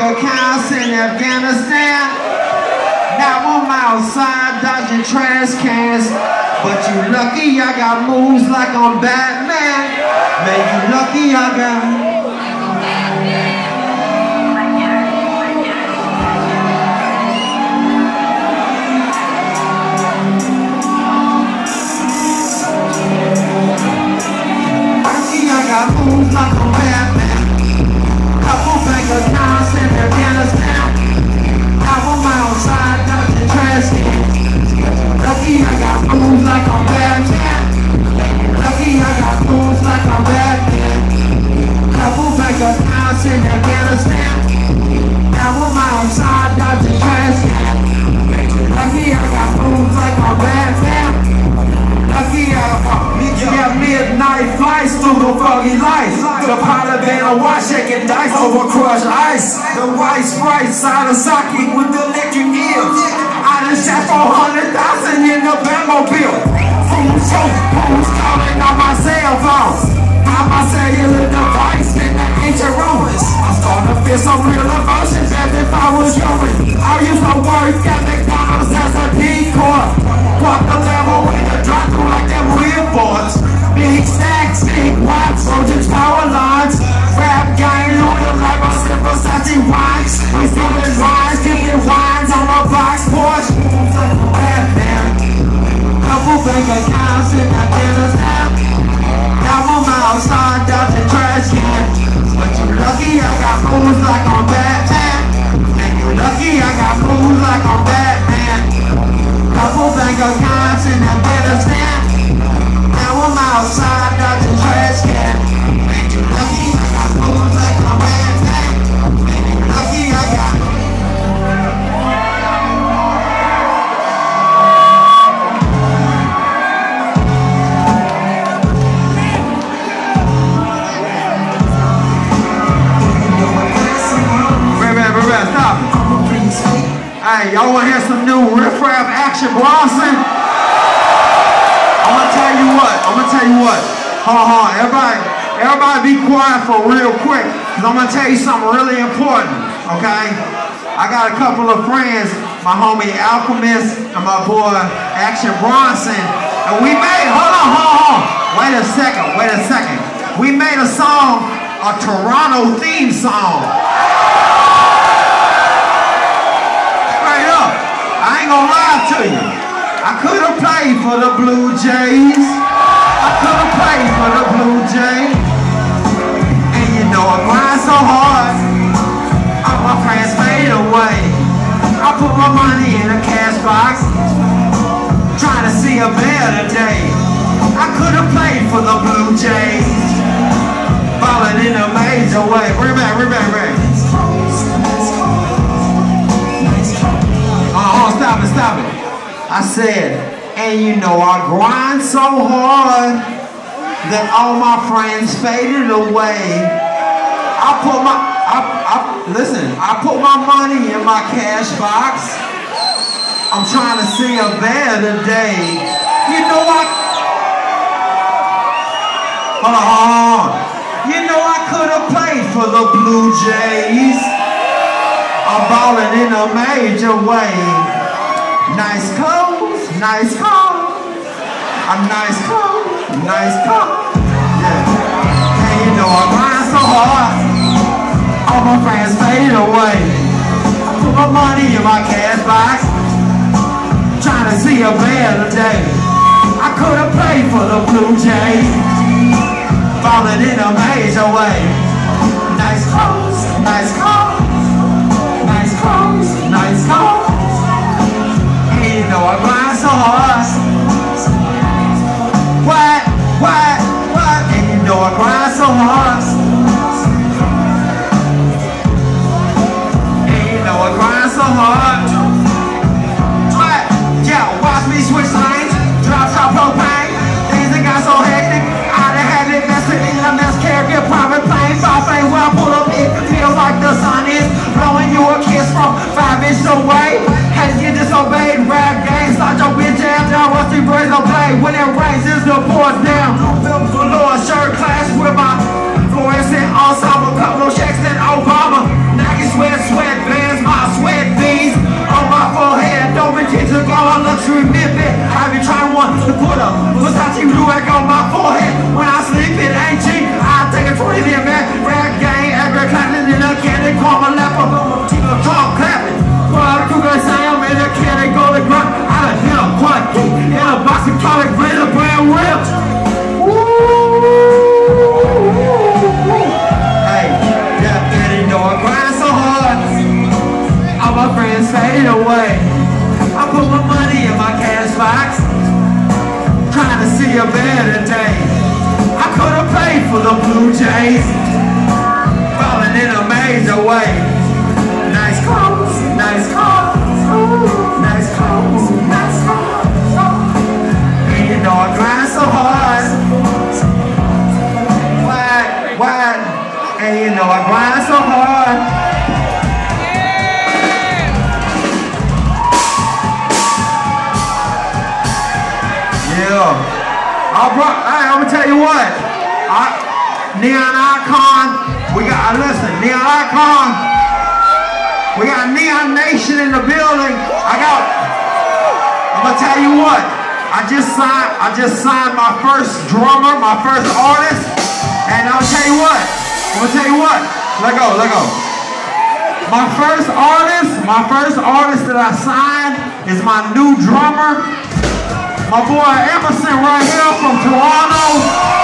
accounts in Afghanistan. Now I'm outside dodging trash cans. But you lucky I got moves like I'm Batman. Man, you lucky I got. A watch shaking dice over crushed ice. The white sprite socket with the electric ears. I done shot 400,000 in the Batmobile. Fools, fools calling on my cell phone. Got my cellular device in the ancient Romans. I'm starting to feel some real emotions as if I like Hey, y'all wanna hear some new riff raff action Bronson? I'm gonna tell you what, I'm gonna tell you what. Hold on, hold on, everybody, everybody be quiet for real quick, cause I'm gonna tell you something really important, okay? I got a couple of friends, my homie Alchemist and my boy Action Bronson, and we made, hold on, hold on. Wait a second, wait a second. We made a song, a Toronto theme song. Gonna lie to you. I could have played for the Blue Jays. I could have played for the Blue Jays. And you know I grind so hard. All my friends fade away. I put my money in a cash box. Trying to see a better day. I could have played for the Blue Jays. Falling in a major way. Bring back, bring back, bring back. I said, and you know I grind so hard that all my friends faded away. I put my, I, I, listen, I put my money in my cash box. I'm trying to see a better day. You know I, hold on, hold on. You know I could have played for the Blue Jays. I'm balling in a major way. Nice clothes, nice cars. A nice car, nice car. Yeah. And you know I grind so hard. All my friends fade away. I put my money in my cash box. Trying to see a better day. I could have played for the Blue Jays. Falling in a major way. Nice clothes, nice cars. one to put a Versace Ruag on my forehead. When I sleep, it ain't cheap. I take a twenty you, man. Rag gang, every continent in a candy, call my lap up. Drum clapping. But you can say I'm in a candy, go to grunt. I done hit a quad geek in a box of comic, red a brand whip. Hey, yeah, Daddy, know I'm so hard. All my friends faded away. I put my money in my cash box a better day. I could have paid for the Blue Jays. Falling in a major way. Nice clothes, nice ooh, nice clothes, nice clothes. And you know I grind so hard. Wide, wide. And you know I grind so hard. Yeah. I brought, hey, I'm gonna tell you what. I, Neon Icon, we got, uh, listen, Neon Icon, we got Neon Nation in the building. I got, I'm gonna tell you what. I just signed, I just signed my first drummer, my first artist, and I'll tell you what. I'm gonna tell you what. Let go, let go. My first artist, my first artist that I signed is my new drummer. My boy Emerson right here from Toronto.